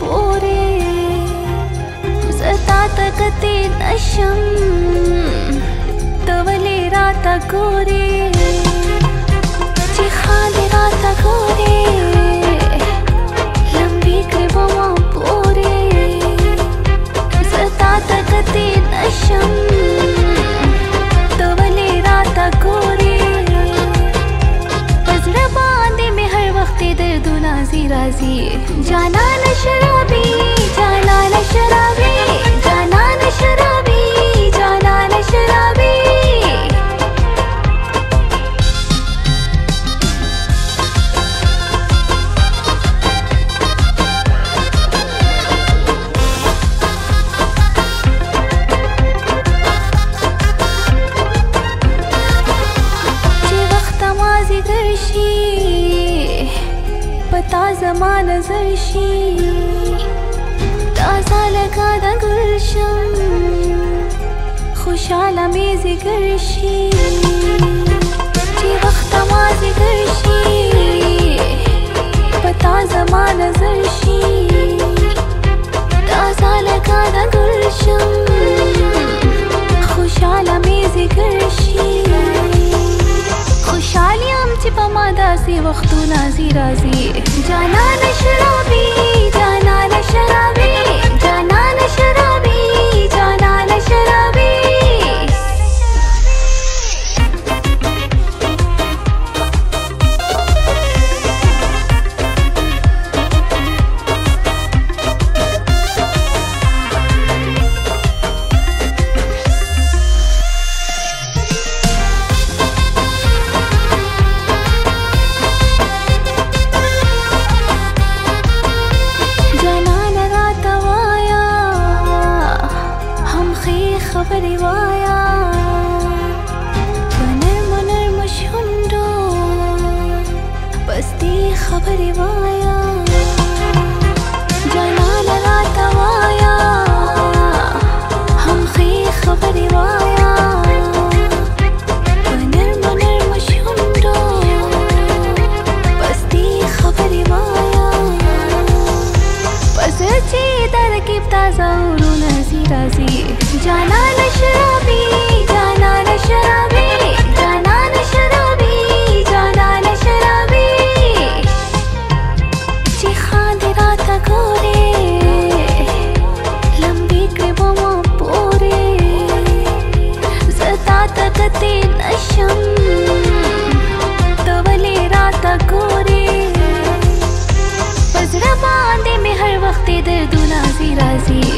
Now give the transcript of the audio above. पोरेतगते नश्यम् तवले रात गोरे जाना शरामि जाना नशरावी जाना शराबी پتا زما نظر شي تازه لکه د ګلشم خوشاله مې ذکر شي چې وخت ما ذکر شي وقتنا زرازي جانا نشرب به جانا খবর ইয়া বনে মনৰ মশুণ্ডো পستي খবৰ ইয়া ترکیب تازه ورونه زی رازی جانان شرابی جانان شرابی جانان شرابی جانان شرابی چی خاندی راتا گوره لمبی کربو ما پوره زتا تکتی نشم تولی راتا گوره پزر باندې می هر وخت دردونه Razi Razi